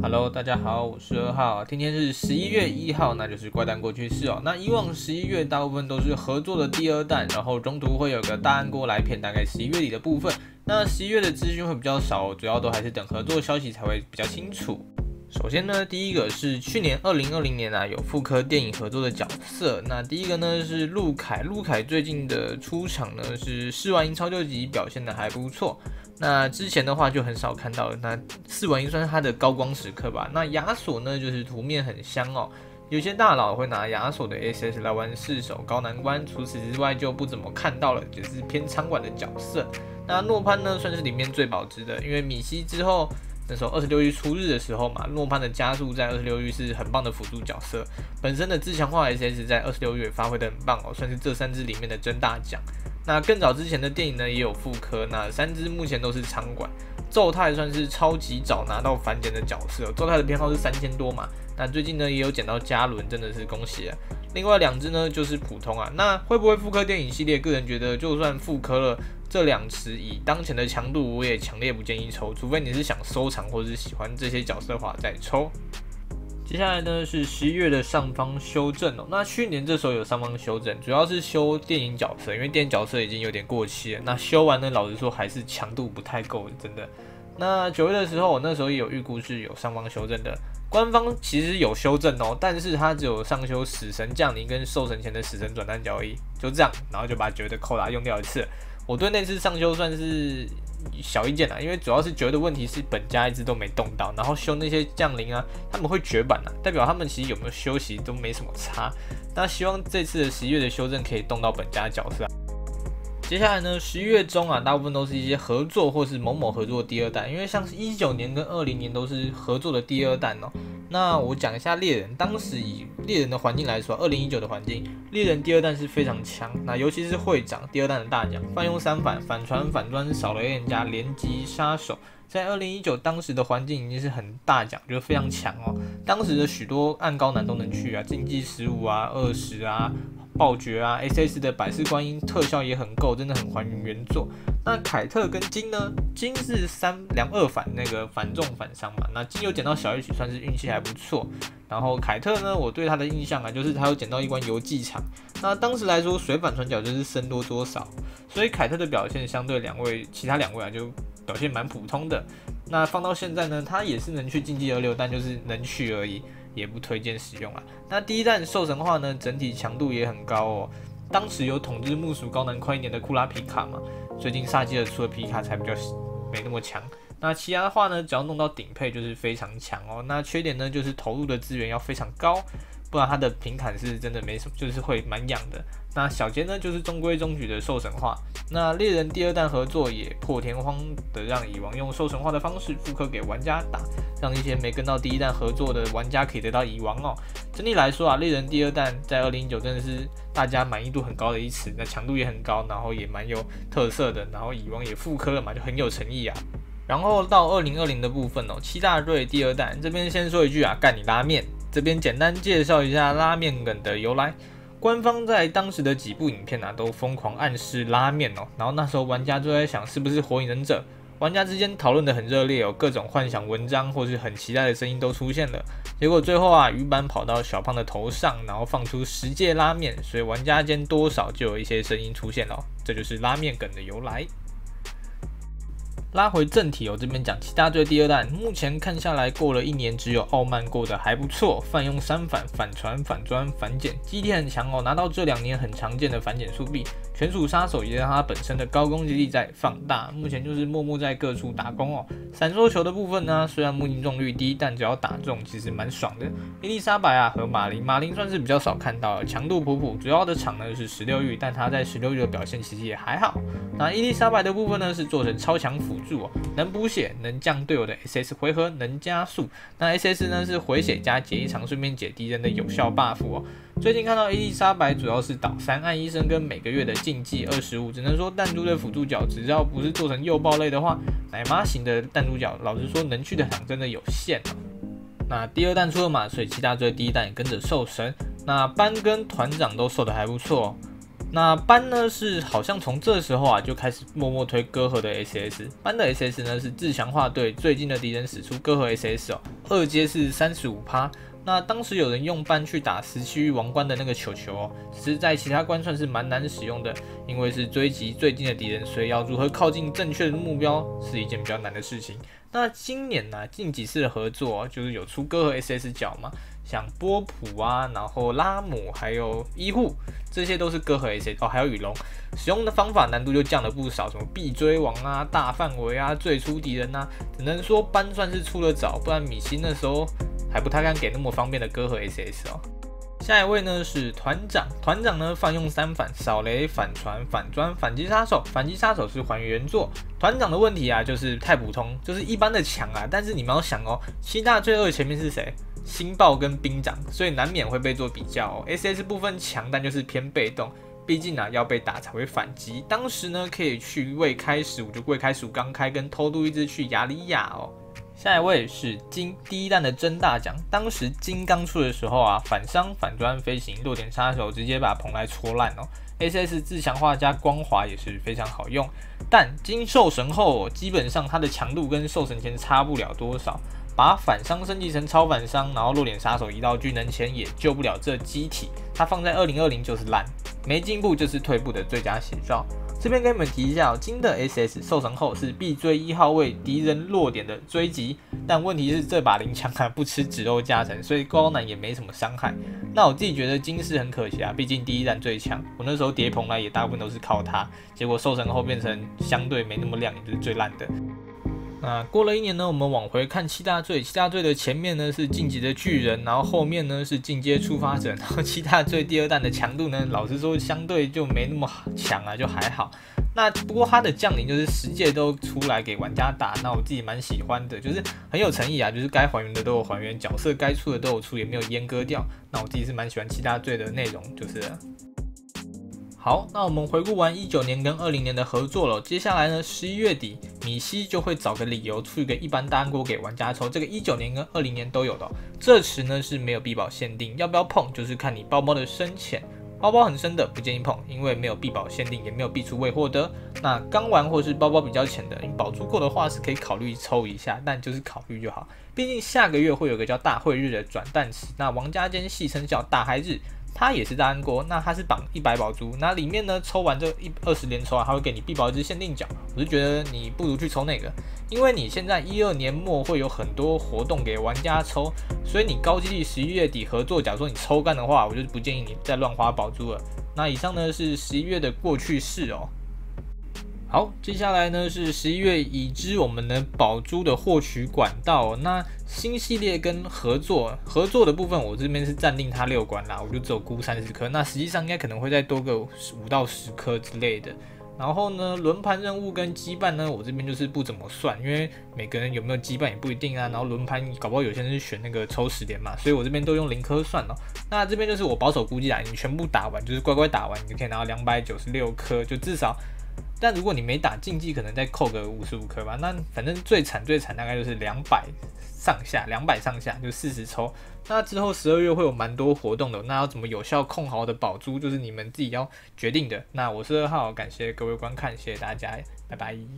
Hello，大家好，我是二号，今天是十一月一号，那就是怪诞过去式哦。那以往十一月大部分都是合作的第二弹，然后中途会有个大安锅来片，大概十一月底的部分。那十一月的资讯会比较少，主要都还是等合作消息才会比较清楚。首先呢，第一个是去年二零二零年啊有复刻电影合作的角色，那第一个呢是陆凯，陆凯最近的出场呢是《试完音超救急》，表现的还不错。那之前的话就很少看到，那四玩音算是他的高光时刻吧。那亚索呢，就是图面很香哦，有些大佬会拿亚索的 SS 来玩四手高难关，除此之外就不怎么看到了，只是偏仓管的角色。那诺潘呢，算是里面最保值的，因为米西之后那时候二十六域初日的时候嘛，诺潘的加速在二十六域是很棒的辅助角色，本身的自强化 SS 在二十六域发挥的很棒哦，算是这三只里面的真大奖。那更早之前的电影呢，也有复刻。那三只目前都是仓管，宙太算是超级早拿到反减的角色，宙太的编号是三千多嘛。那最近呢，也有捡到加伦，真的是恭喜啊。另外两只呢，就是普通啊。那会不会复刻电影系列？个人觉得，就算复刻了这两只，以当前的强度，我也强烈不建议抽，除非你是想收藏或者是喜欢这些角色的话再抽。接下来呢是十一月的上方修正哦。那去年这时候有上方修正，主要是修电影角色，因为电影角色已经有点过期了。那修完呢，老实说还是强度不太够，真的。那九月的时候，我那时候也有预估是有上方修正的，官方其实有修正哦，但是它只有上修死神降临跟兽神前的死神转蛋交易，就这样，然后就把九月的扣打用掉一次。我对那次上修算是。小意见啊，因为主要是觉得问题是本家一直都没动到，然后修那些降临啊，他们会绝版啊，代表他们其实有没有休息都没什么差。那希望这次的十一月的修正可以动到本家角色。接下来呢，十一月中啊，大部分都是一些合作或是某某合作的第二弹，因为像是一九年跟二零年都是合作的第二弹哦。那我讲一下猎人，当时以猎人的环境来说，二零一九的环境，猎人第二弹是非常强。那尤其是会长第二弹的大奖，泛用三反反传反专少了人家连击杀手，在二零一九当时的环境已经是很大奖，就是非常强哦。当时的许多暗高难都能去啊，竞技十五啊，二十啊。暴绝啊！S S 的百世观音特效也很够，真的很还原原作。那凯特跟金呢？金是三两二反那个反重反伤嘛。那金有捡到小玉，算是运气还不错。然后凯特呢，我对他的印象啊，就是他有捡到一关游技场。那当时来说，水反传角就是生多多少，所以凯特的表现相对两位其他两位啊，就表现蛮普通的。那放到现在呢，他也是能去竞技二六，但就是能去而已。也不推荐使用啊。那第一弹兽神话呢，整体强度也很高哦。当时有统治木属高能快一年的库拉皮卡嘛，最近萨基尔出的皮卡才比较没那么强。那其他的话呢，只要弄到顶配就是非常强哦。那缺点呢，就是投入的资源要非常高。不然它的平砍是真的没什么，就是会蛮痒的。那小杰呢，就是中规中矩的兽神化。那猎人第二弹合作也破天荒的让蚁王用兽神化的方式复刻给玩家打，让一些没跟到第一弹合作的玩家可以得到蚁王哦。整体来说啊，猎人第二弹在二零一九真的是大家满意度很高的一次，那强度也很高，然后也蛮有特色的，然后蚁王也复刻了嘛，就很有诚意啊。然后到二零二零的部分哦，七大队第二弹这边先说一句啊，干你拉面。这边简单介绍一下拉面梗的由来。官方在当时的几部影片啊，都疯狂暗示拉面哦。然后那时候玩家就在想，是不是火影忍者？玩家之间讨论的很热烈，有各种幻想文章或是很期待的声音都出现了。结果最后啊，鱼板跑到小胖的头上，然后放出十戒拉面，所以玩家间多少就有一些声音出现了。这就是拉面梗的由来。拉回正题，我这边讲七大罪第二弹，目前看下来过了一年，只有傲慢过得还不错，泛用三反反传反专反减，基地很强哦，拿到这两年很常见的反减速币。全属杀手也让他本身的高攻击力在放大，目前就是默默在各处打工哦。闪烁球的部分呢，虽然目击中率低，但只要打中其实蛮爽的。伊丽莎白啊和马林，马林算是比较少看到，强度普普，主要的场呢是十六域，但他在十六域的表现其实也还好。那伊丽莎白的部分呢是做成超强辅助哦，能补血，能降队友的 SS 回合，能加速。那 SS 呢是回血加解一场，顺便解敌人的有效 buff 哦。最近看到伊丽莎白主要是导三暗医生跟每个月的竞技二十五，只能说弹珠的辅助角只要不是做成诱爆类的话，奶妈型的弹珠角老实说能去的场真的有限哦那第二弹出了嘛，所以七大队第一弹也跟着受神。那班跟团长都受的还不错。那班呢是好像从这时候啊就开始默默推歌和的 SS，班的 SS 呢是自强化对最近的敌人使出歌和 SS 哦，二阶是三十五趴。那当时有人用班去打十七域王冠的那个球球哦，只是在其他关算是蛮难使用的，因为是追击最近的敌人，所以要如何靠近正确的目标是一件比较难的事情。那今年呢，近几次的合作就是有出歌和 SS 角嘛。像波普啊，然后拉姆，还有医护，这些都是歌和 AC 哦，还有雨龙，使用的方法难度就降了不少，什么必追王啊，大范围啊，最初敌人啊，只能说班算是出的早，不然米西那时候还不太敢给那么方便的歌和 SS 哦。下一位呢是团长，团长呢泛用三反，扫雷、反船、反砖、反击杀手，反击杀手是还原作。团长的问题啊，就是太普通，就是一般的强啊，但是你们要想哦，七大罪恶前面是谁？星爆跟兵长，所以难免会被做比较。哦 SS 部分强，但就是偏被动，毕竟啊要被打才会反击。当时呢可以去未开始，我就未开始刚开跟偷渡一只去雅里亚哦。下一位是金第一弹的真大奖，当时金刚出的时候啊，反伤、反砖、飞行、落点杀手，直接把蓬莱戳烂哦。SS 自强化加光滑也是非常好用，但金兽神后，基本上它的强度跟兽神前差不了多少。把反伤升级成超反伤，然后落点杀手移到巨能前也救不了这机体，它放在二零二零就是烂，没进步就是退步的最佳写照。这边跟你们提一下，金的 SS 受伤后是必追一号位敌人落点的追击，但问题是这把灵枪啊不吃指肉加成，所以高难也没什么伤害。那我自己觉得金是很可惜啊，毕竟第一弹最强，我那时候叠蓬莱也大部分都是靠它，结果受伤后变成相对没那么亮，也就是最烂的。那过了一年呢，我们往回看七大罪，七大罪的前面呢是晋级的巨人，然后后面呢是进阶出发者，然后七大罪第二弹的强度呢，老实说相对就没那么强啊，就还好。那不过它的降临就是十届都出来给玩家打，那我自己蛮喜欢的，就是很有诚意啊，就是该还原的都有还原，角色该出的都有出，也没有阉割掉。那我自己是蛮喜欢七大罪的内容，就是。好，那我们回顾完一九年跟二零年的合作了，接下来呢，十一月底米西就会找个理由出一个一般大锅给玩家抽，这个一九年跟二零年都有的。这时呢是没有必保限定，要不要碰就是看你包包的深浅，包包很深的不建议碰，因为没有必保限定，也没有必出未获得。那刚玩或是包包比较浅的，你保足够的话是可以考虑抽一下，但就是考虑就好，毕竟下个月会有个叫大会日的转蛋池，那王家坚戏称叫大嗨日。它也是大安国，那它是绑一百宝珠，那里面呢抽完这一二十连抽啊，它会给你必保一只限定奖，我就觉得你不如去抽那个，因为你现在一二年末会有很多活动给玩家抽，所以你高几率十一月底合作，假如说你抽干的话，我就不建议你再乱花宝珠了。那以上呢是十一月的过去式哦。好，接下来呢是十一月已知我们的宝珠的获取管道。那新系列跟合作合作的部分，我这边是暂定它六关啦，我就只有估三十颗。那实际上应该可能会再多个五到十颗之类的。然后呢，轮盘任务跟羁绊呢，我这边就是不怎么算，因为每个人有没有羁绊也不一定啊。然后轮盘搞不好有些人是选那个抽十点嘛，所以我这边都用零颗算了。那这边就是我保守估计啦，你全部打完就是乖乖打完，你就可以拿到两百九十六颗，就至少。但如果你没打竞技，可能再扣个五十五颗吧。那反正最惨最惨大概就是两百上下，两百上下就四十抽。那之后十二月会有蛮多活动的，那要怎么有效控好的宝珠，就是你们自己要决定的。那我是二号，感谢各位观看，谢谢大家，拜拜。